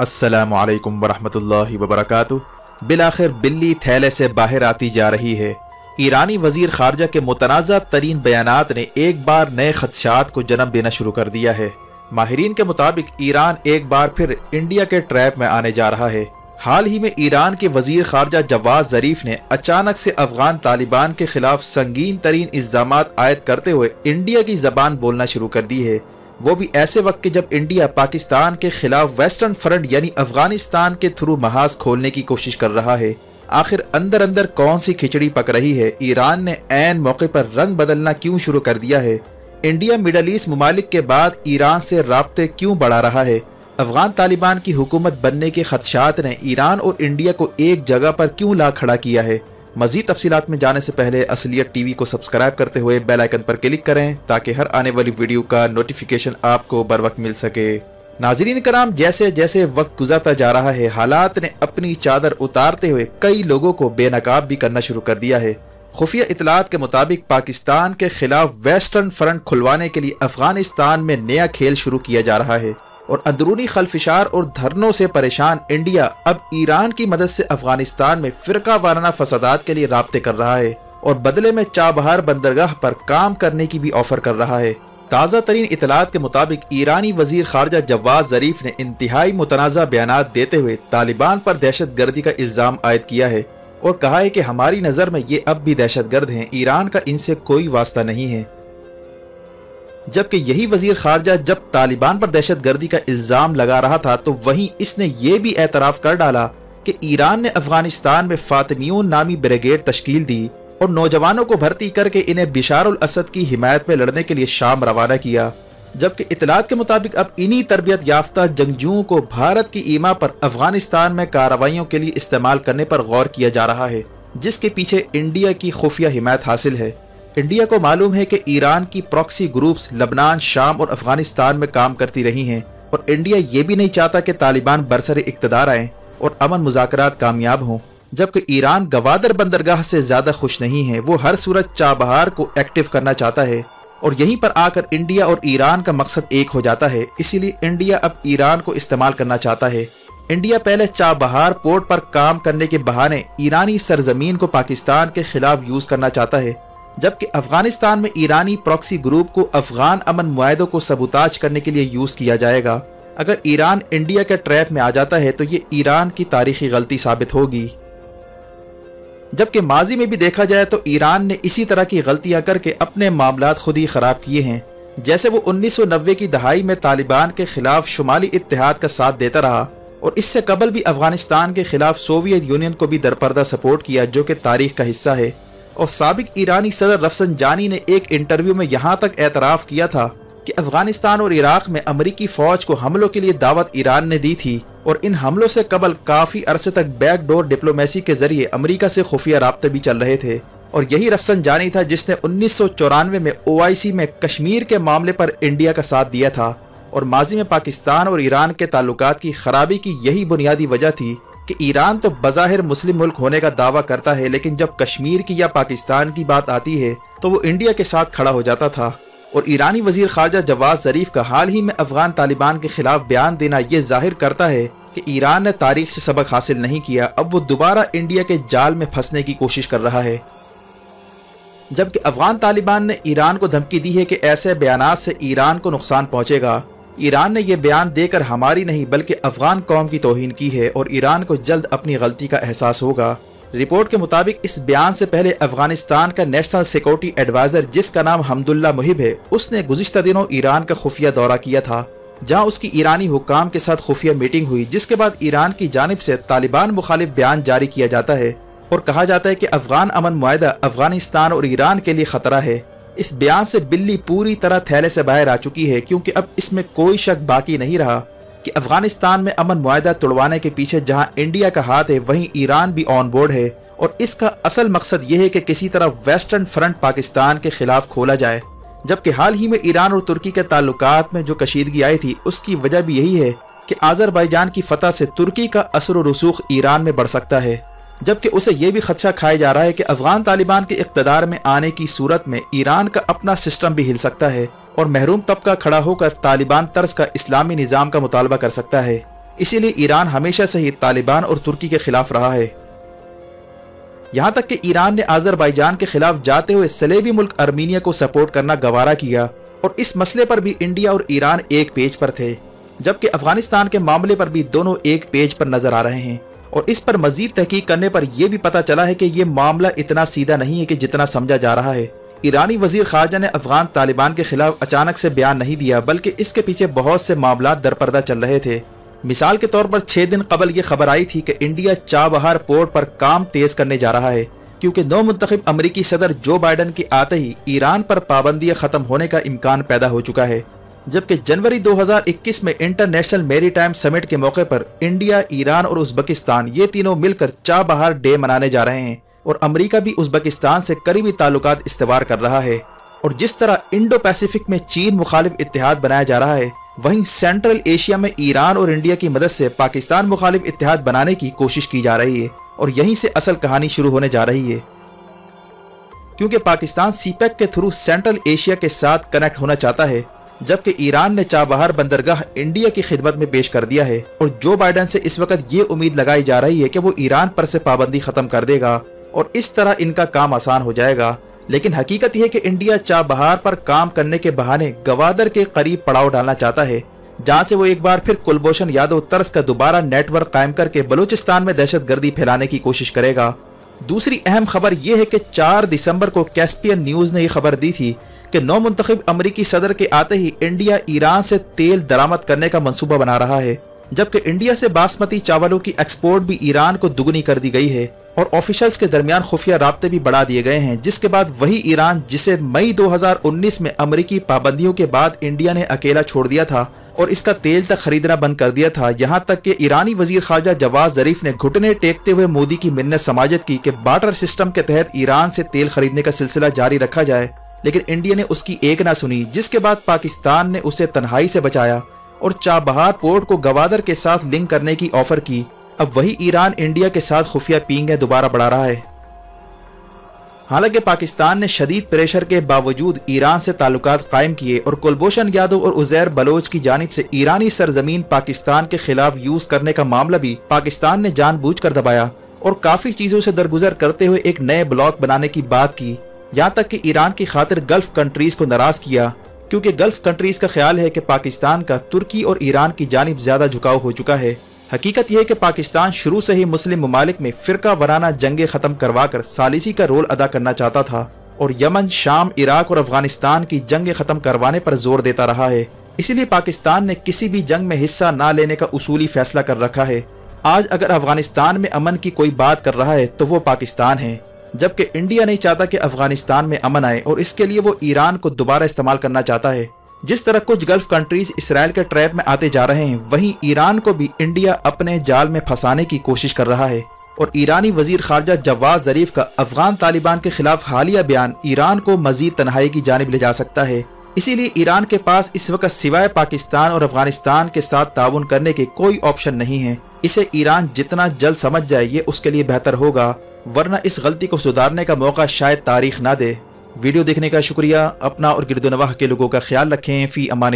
अस्सलाम वालेकुम वरहमतुल्लाहि वबरकातुहू। बिलाखिर बिल्ली थैले से बाहर आती जा रही है। ईरानी वज़ीर खारजा के मुतनाज़ा तरीन बयानात ने एक बार नए खदशात को जन्म देना शुरू कर दिया है। माहरीन के मुताबिक ईरान एक बार फिर इंडिया के ट्रैप में आने जा रहा है। हाल ही में ईरान के वज़ीर खारजा जवाद जरीफ ने अचानक से अफगान तालिबान के खिलाफ संगीन तरीन इल्ज़ाम आयद करते हुए इंडिया की जबान बोलना शुरू कर दी है। वो भी ऐसे वक्त के जब इंडिया पाकिस्तान के खिलाफ वेस्टर्न फ्रंट यानी अफ़गानिस्तान के थ्रू महाज खोलने की कोशिश कर रहा है, आखिर अंदर अंदर कौन सी खिचड़ी पक रही है? ईरान ने एन मौके पर रंग बदलना क्यों शुरू कर दिया है? इंडिया मिडल ईस्ट ममालिक के बाद ईरान से रबते क्यों बढ़ा रहा है? अफगान तालिबान की हुकूमत बनने के खदशात ने ईरान और इंडिया को एक जगह पर क्यों ला खड़ा किया है? मजीद तफसीत में जाने से पहले असलियत टीवी को सब्सक्राइब करते हुए बेल आइकन पर क्लिक करें ताकि हर आने वाली वीडियो का नोटिफिकेशन आपको बर वक्त मिल सके। नाजरीन कराम, जैसे जैसे वक्त गुजरता जा रहा है, हालात ने अपनी चादर उतारते हुए कई लोगों को बेनकाब भी करना शुरू कर दिया है। खुफिया इतलात के मुताबिक पाकिस्तान के खिलाफ वेस्टर्न फ्रंट खुलवाने के लिए अफ़गानिस्तान में नया खेल शुरू किया जा रहा है। और अंदरूनी खलफिशार और धरनों से परेशान इंडिया अब ईरान की मदद से अफ़गानिस्तान में फिरका वाराना फसादात के लिए रबते कर रहा है और बदले में चाबहार बंदरगाह पर काम करने की भी ऑफ़र कर रहा है। ताज़ा तरीन इतलात के मुताबिक ईरानी वज़ीर खारजा जवाद जरीफ ने इंतहाई मुतनाज़ा बयान देते हुए तालिबान पर दहशत गर्दी का इल्ज़ाम आयद किया है और कहा है कि हमारी नज़र में ये अब भी दहशत गर्द हैं। ईरान का इनसे कोई वास्ता नहीं है। जबकि यही वज़ीर खारजा जब तालिबान पर दहशत गर्दी का इल्ज़ाम लगा रहा था तो वहीं इसने ये भी एतराफ़ कर डाला कि ईरान ने अफ़गानिस्तान में फातमियों नामी ब्रिगेड तश्कील दी और नौजवानों को भर्ती करके इन्हें बिशारुल असद की हिमायत में लड़ने के लिए शाम रवाना किया। जबकि इतलात के मुताबिक अब इन्हीं तरबियत याफ्ता जंगजुओं को भारत की ईमा पर अफ़गानिस्तान में कार्रवाइयों के लिए इस्तेमाल करने पर गौर किया जा रहा है, जिसके पीछे इंडिया की खुफिया हिमायत हासिल है। इंडिया को मालूम है कि ईरान की प्रॉक्सी ग्रुप्स लबनान, शाम और अफ़गानिस्तान में काम करती रही हैं और इंडिया ये भी नहीं चाहता कि तालिबान बरसर इकतदार आए और अमन मुजाकर कामयाब हों, जबकि ईरान गवादर बंदरगाह से ज़्यादा खुश नहीं है। वो हर सूरत चाबहार को एक्टिव करना चाहता है और यहीं पर आकर इंडिया और ईरान का मकसद एक हो जाता है, इसीलिए इंडिया अब ईरान को इस्तेमाल करना चाहता है। इंडिया पहले चाबहार पोर्ट पर काम करने के बहाने ईरानी सरजमीन को पाकिस्तान के खिलाफ यूज़ करना चाहता है। जबकि अफ़गानिस्तान में ईरानी प्रॉक्सी ग्रुप को अफगान अमन माहों को सबूताज करने के लिए यूज़ किया जाएगा। अगर ईरान इंडिया के ट्रैप में आ जाता है तो ये ईरान की तारीखी गलती साबित होगी। जबकि माजी में भी देखा जाए तो ईरान ने इसी तरह की गलतियाँ करके अपने मामला खुद ही खराब किए हैं। जैसे वो 1990 की दहाई में तालिबान के खिलाफ शुमाली इतिहाद का साथ देता रहा, और इससे कबल भी अफ़गानिस्तान के खिलाफ सोवियत यूनियन को भी दरपर्दा सपोर्ट किया, जो कि तारीख का हिस्सा है। और सबक ईरानी सदर रफसन जानी ने एक इंटरव्यू में यहाँ तक एतराफ़ किया था कि अफ़गानिस्तान और इराक में अमरीकी फ़ौज को हमलों के लिए दावत ईरान ने दी थी और इन हमलों से कबल काफ़ी अरसे तक बैकडोर डिप्लोमेसी के ज़रिए अमरीका से खुफिया रबते भी चल रहे थे। और यही रफसन जानी था जिसने उन्नीस सौ चौरानवे में ओ आई सी में कश्मीर के मामले पर इंडिया का साथ दिया था। और माजी में पाकिस्तान और ईरान के ताल्लुक की खराबी की यही बुनियादी वजह थी कि ईरान तो बज़ाहिर मुस्लिम मुल्क होने का दावा करता है, लेकिन जब कश्मीर की या पाकिस्तान की बात आती है तो वो इंडिया के साथ खड़ा हो जाता था। और ईरानी वज़ीर खारजा जवाद ज़रीफ का हाल ही में अफगान तालिबान के खिलाफ बयान देना यह ज़ाहिर करता है कि ईरान ने तारीख से सबक हासिल नहीं किया, अब वो दोबारा इंडिया के जाल में फंसने की कोशिश कर रहा है। जबकि अफगान तालिबान ने ईरान को धमकी दी है कि ऐसे बयान से ईरान को नुकसान पहुंचेगा। ईरान ने यह बयान देकर हमारी नहीं, बल्कि अफगान कौम की तोहिन की है और ईरान को जल्द अपनी गलती का एहसास होगा। रिपोर्ट के मुताबिक, इस बयान से पहले अफ़गानिस्तान का नेशनल सिक्योरिटी एडवाइजर, जिसका नाम हमदुल्ला मुहिब है, उसने गुजशत दिनों ईरान का खुफिया दौरा किया था, जहाँ उसकी ईरानी हुकाम के साथ खुफिया मीटिंग हुई, जिसके बाद ईरान की जानब से तालिबान मुखालिफ बयान जारी किया जाता है और कहा जाता है कि अफगान अमन माहा अफ़गानिस्तान और ईरान के लिए खतरा है। इस बयान से बिल्ली पूरी तरह थैले से बाहर आ चुकी है, क्योंकि अब इसमें कोई शक बाकी नहीं रहा कि अफ़गानिस्तान में अमन माहा तोड़वाने के पीछे जहाँ इंडिया का हाथ है, वहीं ईरान भी ऑन बोर्ड है। और इसका असल मकसद यह है कि किसी तरह वेस्टर्न फ्रंट पाकिस्तान के खिलाफ खोला जाए। जबकि हाल ही में ईरान और तुर्की के ताल्लुक में जो कशीदगी आई थी, उसकी वजह भी यही है कि आज़रबाईजान की फतह से तुर्की का असर रसूख ईरान में बढ़ सकता है। जबकि उसे यह भी खदशा खाया जा रहा है कि अफगान तालिबान के इकतदार में आने की सूरत में ईरान का अपना सिस्टम भी हिल सकता है और महरूम तबका खड़ा होकर तालिबान तर्ज का इस्लामी निज़ाम का मुतालबा कर सकता है। इसीलिए ईरान हमेशा से ही तालिबान और तुर्की के खिलाफ रहा है। यहाँ तक कि ईरान ने आजरबाईजान के खिलाफ जाते हुए सलेबी मुल्क अर्मीनिया को सपोर्ट करना गवारा किया और इस मसले पर भी इंडिया और ईरान एक पेज पर थे, जबकि अफ़गानिस्तान के मामले पर भी दोनों एक पेज पर नज़र आ रहे हैं। और इस पर मजीद तहकीक करने पर यह भी पता चला है कि यह मामला इतना सीधा नहीं है कि जितना समझा जा रहा है। ईरानी वज़ीर खारजा ने अफगान तालिबान के खिलाफ अचानक से बयान नहीं दिया, बल्कि इसके पीछे बहुत से मामला दरपर्दा चल रहे थे। मिसाल के तौर पर छह दिन कबल ये खबर आई थी कि इंडिया चाबहार पोर्ट पर काम तेज करने जा रहा है, क्योंकि नौ मुंतखब अमरीकी सदर जो बाइडन के आते ही ईरान पर पाबंदियाँ खत्म होने का इम्कान पैदा हो चुका है। जबकि जनवरी 2021 में इंटरनेशनल मेरी टाइम समिट के मौके पर इंडिया, ईरान और उज्बेकिस्तान ये तीनों मिलकर चाबहार डे मनाने जा रहे हैं और अमरीका भी उज्बेकिस्तान से करीबी ताल्लुक इस्तेवार कर रहा है। और जिस तरह इंडो पैसिफिक में चीन मुखालिफ इतिहाद बनाया जा रहा है, वहीं सेंट्रल एशिया में ईरान और इंडिया की मदद से पाकिस्तान मुखालिफ इतिहाद बनाने की कोशिश की जा रही है और यहीं से असल कहानी शुरू होने जा रही है। क्योंकि पाकिस्तान सीपैक के थ्रू सेंट्रल एशिया के साथ कनेक्ट होना चाहता है जबकि ईरान ने चाबहार बंदरगाह इंडिया की खिदमत में पेश कर दिया है और जो बाइडन से इस वक्त ये उम्मीद लगाई जा रही है कि वो ईरान पर से पाबंदी खत्म कर देगा और इस तरह इनका काम आसान हो जाएगा। लेकिन हकीकत यह कि इंडिया चाबहार पर काम करने के बहाने गवादर के करीब पड़ाव डालना चाहता है, जहाँ से वो एक बार फिर कुलभूषण यादव तर्स का दोबारा नेटवर्क कायम करके बलूचिस्तान में दहशत गर्दी फैलाने की कोशिश करेगा। दूसरी अहम खबर यह है कि 4 दिसंबर को कैस्पियन न्यूज़ ने यह खबर दी थी कि नौ मुंतखब अमरीकी सदर के आते ही इंडिया ईरान से तेल दरामद करने का मनसूबा बना रहा है, जबकि इंडिया से बासमती चावलों की एक्सपोर्ट भी ईरान को दुगनी कर दी गई है। और ऑफिशियल्स के दरमियान खुफिया रबते भी बढ़ा दिए गए हैं, जिसके बाद वही ईरान, जिसे मई 2019 में अमरीकी पाबंदियों के बाद इंडिया ने अकेला छोड़ दिया था और इसका तेल तक खरीदना बंद कर दिया था। यहाँ तक कि ईरानी वज़ीर खारजा जवाद जरीफ ने घुटने टेकते हुए मोदी की मिन्नत समाजत की कि बार्टर सिस्टम के तहत ईरान से तेल खरीदने का सिलसिला जारी रखा जाए, लेकिन इंडिया ने उसकी एक ना सुनी, जिसके बाद पाकिस्तान ने उसे तनहाई से बचाया और चाबहार पोर्ट को गवादर के साथ लिंक करने की ऑफ़र की। अब वही ईरान इंडिया के साथ खुफिया पींगे दोबारा बढ़ा रहा है। हालाँकि पाकिस्तान ने शदीद प्रेशर के बावजूद ईरान से ताल्लुक कायम किए और कुलभूषण यादव और उजैर बलोच की जानब से ईरानी सरजमीन पाकिस्तान के खिलाफ यूज़ करने का मामला भी पाकिस्तान ने जानबूझकर दबाया और काफ़ी चीज़ों से दरगुजर करते हुए एक नए ब्लॉक बनाने की बात की, यहाँ तक कि ईरान की खातिर गल्फ कंट्रीज़ को नाराज़ किया, क्योंकि गल्फ कंट्रीज़ का ख्याल है कि पाकिस्तान का तुर्की और ईरान की जानब ज़्यादा झुकाव हो चुका है। हकीकत यह है कि पाकिस्तान शुरू से ही मुस्लिम ममालिक में फ़िरका वराना जंगे ख़त्म करवा कर सालिसी का रोल अदा करना चाहता था और यमन, शाम, इराक और अफ़गानिस्तान की जंग ख़त्म करवाने पर ज़ोर देता रहा है। इसीलिए पाकिस्तान ने किसी भी जंग में हिस्सा न लेने का उसूली फैसला कर रखा है। आज अगर अफ़गानिस्तान में अमन की कोई बात कर रहा है तो वो पाकिस्तान है। जबकि इंडिया नहीं चाहता कि अफ़गानिस्तान में अमन आए और इसके लिए वो ईरान को दोबारा इस्तेमाल करना चाहता है। जिस तरह कुछ गल्फ कंट्रीज़ इसराइल के ट्रैप में आते जा रहे हैं, वहीं ईरान को भी इंडिया अपने जाल में फंसाने की कोशिश कर रहा है। और ईरानी वज़ीर खारजा जवाद जरीफ का अफगान तालिबान के खिलाफ हालिया बयान ईरान को मजीद तनहाई की जानब ले जा सकता है। इसीलिए ईरान के पास इस वक्त सिवाय पाकिस्तान और अफ़गानिस्तान के साथ ताउन करने के कोई ऑप्शन नहीं है। इसे ईरान जितना जल्द समझ जाए, ये उसके लिए बेहतर होगा, वरना इस गलती को सुधारने का मौका शायद तारीख ना दे। वीडियो देखने का शुक्रिया। अपना और गिरदोनवाह के लोगों का ख्याल रखें। फ़ी अमान